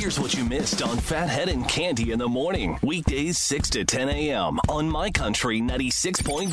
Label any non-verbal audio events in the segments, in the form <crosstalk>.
Here's what you missed on Phathead and Cande in the morning. Weekdays 6 to 10 a.m. on My Country 96.1.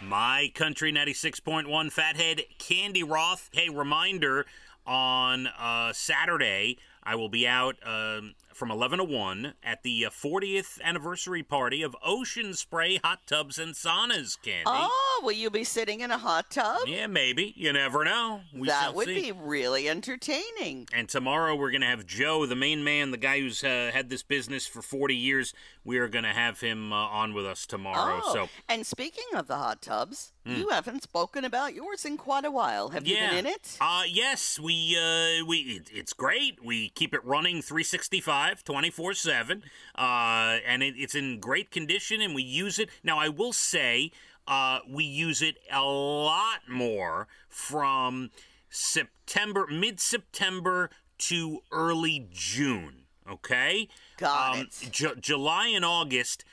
My Country 96.1 Phathead Cande Roth. Hey, reminder on uh, Saturday, I will be out um, from 11 to 1 at the uh, 40th anniversary party of Ocean Spray Hot Tubs and Saunas, Cande. Oh, will you be sitting in a hot tub? Yeah, maybe. You never know. We that would see. be really entertaining. And tomorrow we're going to have Joe, the main man, the guy who's uh, had this business for 40 years. We are going to have him uh, on with us tomorrow. Oh, So, and speaking of the hot tubs, you haven't spoken about yours in quite a while. Have you been in it? Uh, yes, we, uh, we, it, it's great. We keep it running 365, 24 7. Uh, and it, it's in great condition and we use it. Now, I will say, uh, we use it a lot more from September, mid September to early June. Okay? Got Um, it. Ju- July and August.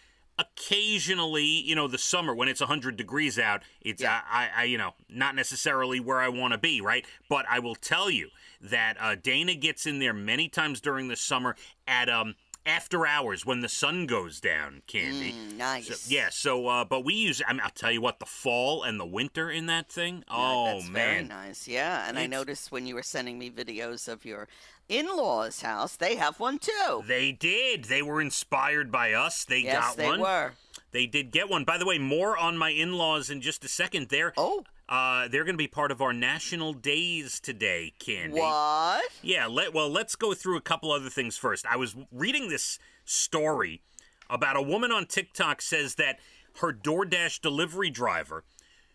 Occasionally, you know, the summer when it's 100 degrees out, it's Yeah. I, I, you know, not necessarily where I want to be, right? But I will tell you that uh, Dana gets in there many times during the summer at um after hours when the sun goes down. Cande. Mm, nice. So, yeah. So, uh, but we use. I mean, I'll tell you what, the fall and the winter in that thing. oh That's very man. nice. Yeah, and I noticed when you were sending me videos of your in-laws' house, they have one too. They did. They were inspired by us. They yes, got they one. were. They did get one. By the way, more on my in-laws in just a second. They're Oh, uh, they're going to be part of our national days today, Cande. what? Yeah. Let well, let's go through a couple other things first. I was reading this story about a woman on TikTok says that her DoorDash delivery driver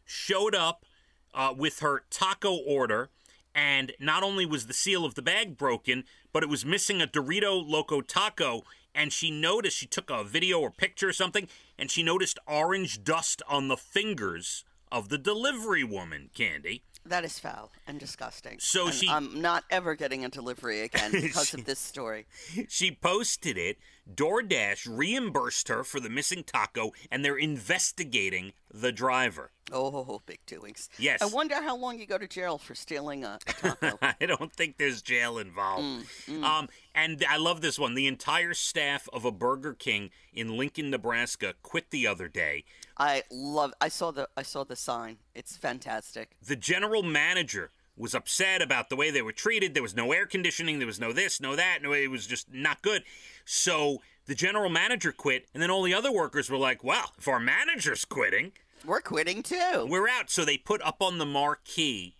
showed up uh, with her taco order, and not only was the seal of the bag broken, but it was missing a Dorito Loco taco. And she noticed, she took a video or picture or something, and she noticed orange dust on the fingers of the delivery woman, Cande. That is foul and disgusting. So And she- I'm not ever getting a delivery again <laughs> because of this story. She posted it. DoorDash reimbursed her for the missing taco, and they're investigating the driver. Oh, big doings. Yes. I wonder how long you go to jail for stealing a, a <laughs> taco. I don't think there's jail involved. Um, and I love this one. The entire staff of a Burger King in Lincoln, Nebraska, quit the other day. I love. I saw the. I saw the sign. It's fantastic. The general manager was upset about the way they were treated. There was no air conditioning. There was no this, no that. No, it was just not good. So the general manager quit, and then all the other workers were like, "Well, if our manager's quitting." We're quitting too. We're out. So they put up on the marquee,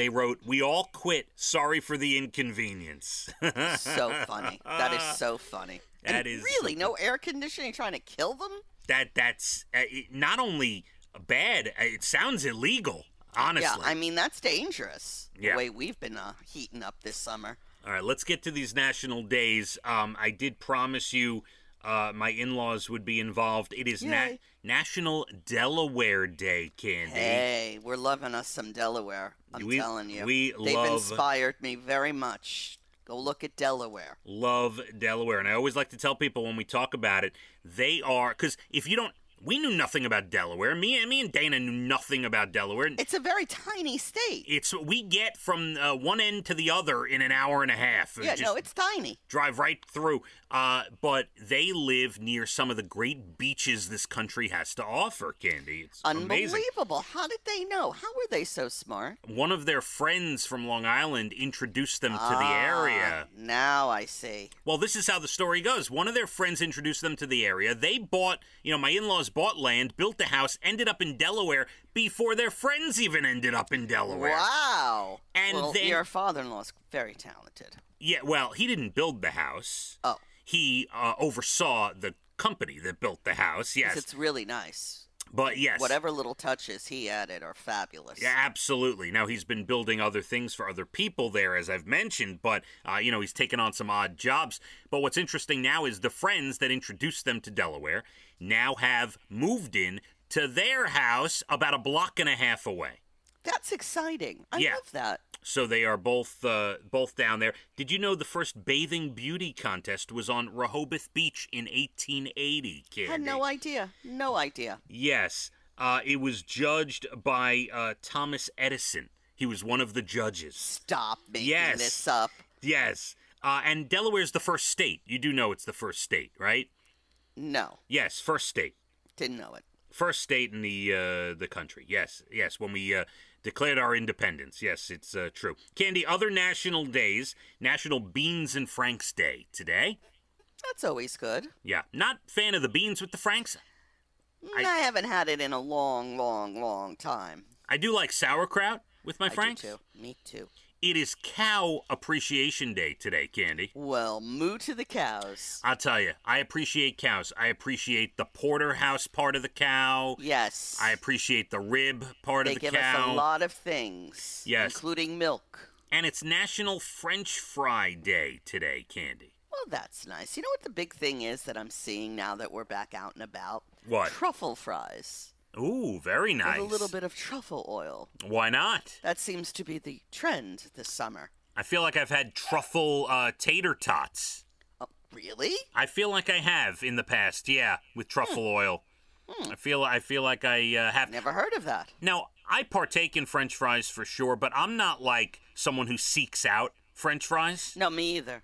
they wrote, We all quit. Sorry for the inconvenience. so funny. That is so funny. <laughs> That and is really no air conditioning trying to kill them. that That's uh, it, not only bad, uh, it sounds illegal, honestly. Yeah, I mean that's dangerous. Yeah. The way we've been uh, heating up this summer. All right, let's get to these national days. Um, I did promise you uh, my in laws would be involved. It is na- National Delaware Day, Cande. Hey, we're loving us some Delaware. I'm We- telling you. we They've love- inspired me very much. Go look at Delaware. love Delaware. And I always like to tell people when we talk about it, they are because if you don't, we knew nothing about Delaware. Me and me and Dana knew nothing about Delaware. It's a very tiny state. It's we get from uh, one end to the other in an hour and a half. yeah, Just no, it's tiny. drive right through. Uh, but they live near some of the great beaches this country has to offer. Cande, it's amazing. Unbelievable. How did they know? How were they so smart? One of their friends from Long Island introduced them to the Ah, area. Now I see. Well, this is how the story goes. One of their friends introduced them to the area. They bought, you know, my in laws bought land, built the house, ended up in Delaware before their friends even ended up in Delaware. Wow. And well, then- your father-in-law is very talented. Yeah, well, he didn't build the house. Oh, He uh, oversaw the company that built the house. yes. it's really nice. But yes. Whatever little touches he added are fabulous. Yeah, absolutely. Now he's been building other things for other people there, as I've mentioned, but uh, you know he's taken on some odd jobs. But what's interesting now is the friends that introduced them to Delaware now have moved in to their house about a block and a half away. That's exciting. I Yeah. love that. So they are both uh, both down there. Did you know the first bathing beauty contest was on Rehoboth Beach in 1880? Cande? Had no idea. No idea. Yes, uh, it was judged by uh, Thomas Edison. He was one of the judges. Stop making Yes. this up. Yes. Uh, and Delaware's the first state. You do know it's the first state, right? No, Yes, first state. didn't know it. First state in the uh, the country. Yes, yes. When we uh, declared our independence. Yes, it's uh, true. Cande. Other national days: National Beans and Franks Day today. That's always good. Yeah, not fan of the beans with the Franks. I, haven't had it in a long, long, long time. I do like sauerkraut with my I Franks. too. Me too. It is Cow Appreciation Day today, Cande. Well, moo to the cows. I'll tell you, I appreciate cows. I appreciate the porterhouse part of the cow. Yes. I appreciate the rib part they of the cow. They give us a lot of things. Yes. Including milk. And it's National French Fry Day today, Cande. Well, that's nice. You know what the big thing is that I'm seeing now that we're back out and about? What? Truffle fries. Ooh, very nice. With a little bit of truffle oil. Why not? That seems to be the trend this summer. I feel like I've had truffle uh, tater tots. Oh, really? I feel like I have in the past, yeah, with truffle oil. I feel I feel like I uh, have. Never heard of that. Now, I partake in French fries for sure, but I'm not like someone who seeks out French fries. No, me either.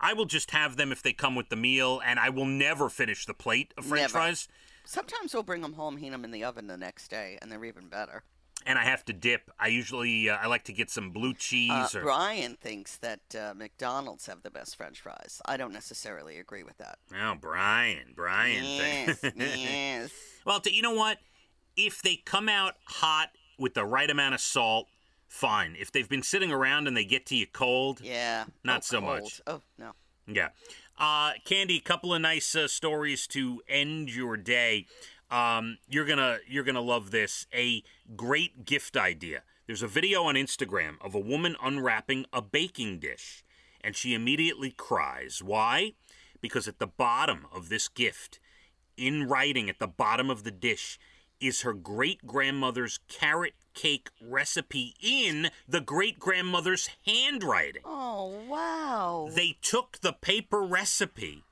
I will just have them if they come with the meal, and I will never finish the plate of French Never. fries. Sometimes we'll bring them home, heat them in the oven the next day, and they're even better. And I have to dip. I usually uh, I like to get some blue cheese Uh, or Brian thinks that uh, McDonald's have the best French fries. I don't necessarily agree with that. oh Brian, Brian. Yes, <laughs> yes. Well, t- you know what? If they come out hot with the right amount of salt, fine. If they've been sitting around and they get to you cold, Yeah. Not Oh, so much. Oh, no. Yeah. Uh, Cande, couple of nice uh, stories to end your day. Um, you're gonna you're gonna love this. A great gift idea. There's a video on Instagram of a woman unwrapping a baking dish, and she immediately cries. Why? Because at the bottom of this gift, in writing at the bottom of the dish, is her great grandmother's carrot cake recipe in the great grandmother's handwriting. Oh, wow. They took the paper recipe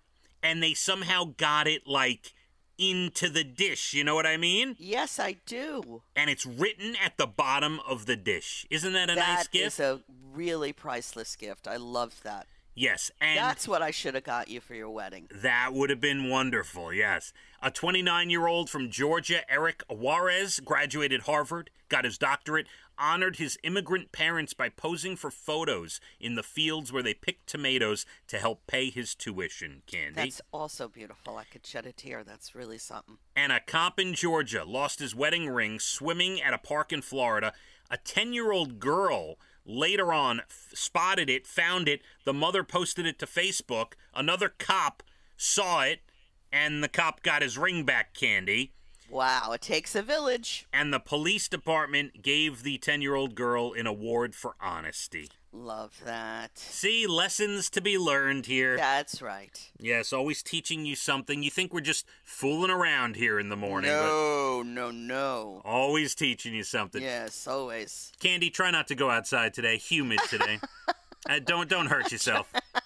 and they somehow got it like into the dish. You know what I mean? yes, I do. And it's written at the bottom of the dish. Isn't that a That nice gift? gift? a really priceless gift. I love that. Yes, and That's what I should have got you for your wedding. That would have been wonderful, yes. A 29 year old from Georgia, Eric Juarez, graduated Harvard, got his doctorate, honored his immigrant parents by posing for photos in the fields where they picked tomatoes to help pay his tuition, Cande. That's also beautiful. I could shed a tear. That's really something. And a cop in Georgia lost his wedding ring swimming at a park in Florida. A 10 year old girl later on f- spotted it, found it. The mother posted it to Facebook. Another cop saw it, and the cop got his ring back, Cande. Wow, it takes a village. And the police department gave the 10 year old girl an award for honesty. Love that. See, lessons to be learned here. That's right. Yes, always teaching you something. You think we're just fooling around here in the morning, No, no, no. always teaching you something. Yes, always. Cande, try not to go outside today. Humid today. <laughs> uh, don't don't hurt yourself. <laughs>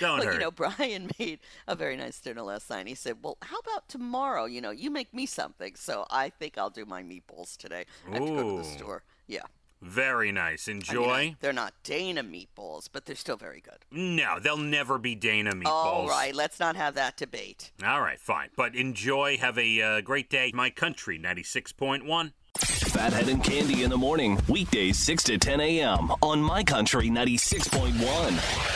Don't Well, hurt. you know, <laughs> Brian made a very nice dinner last night. He said, "Well, how about tomorrow? You know, you make me something." So I think I'll do my meatballs today. I have to go to Ooh. the store. Yeah. Very nice. I mean, Enjoy. I- they're not Dana meatballs, but they're still very good. no, they'll never be Dana meatballs. All right, let's not have that debate. All right, fine. But enjoy. Have a uh, great day. My country, 96.1. Phathead and Cande in the morning, weekdays 6 to 10 a.m. on My Country 96.1.